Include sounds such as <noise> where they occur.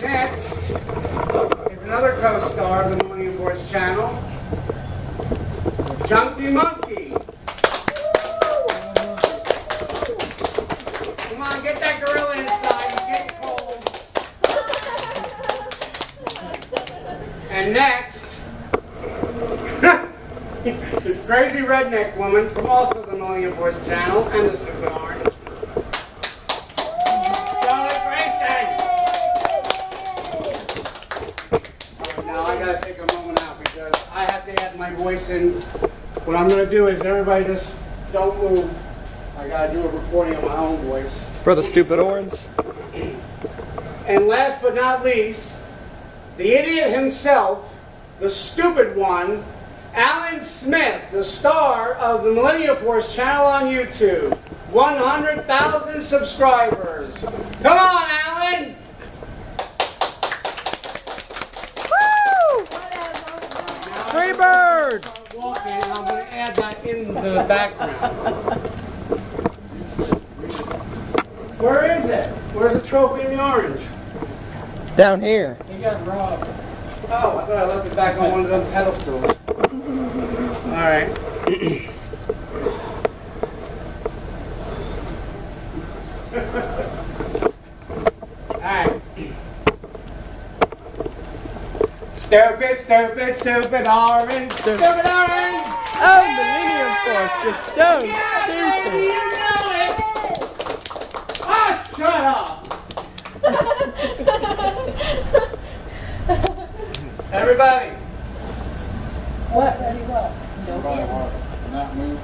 Next is another co-star of the Morning Voice channel, Chunky Monkey. Come on, get that gorilla inside, get cold. And next is <laughs> this crazy redneck woman from also the Morning Voice channel and Mr. Super Gotta take a moment out because I have to add my voice in. What I'm gonna do is everybody just don't move. I gotta do a recording of my own voice. For the stupid orange. And last but not least, the idiot himself, the stupid one, Alan Smith, the star of the Millennium Force channel on YouTube. 100,000 subscribers. Come on, Alan! Free bird! Walking, I'm going to add that in the background. Where is it? Where's the trophy in the orange? Down here. He got robbed. Oh, I thought I left it back on one of them pedestals. All right. <clears throat> Stupid, stupid, stupid orange, stupid orange. Oh, Millennium Force, just so Baby, stupid. you know it. Ah, shut up. <laughs> Everybody. What? Ready what? Not move.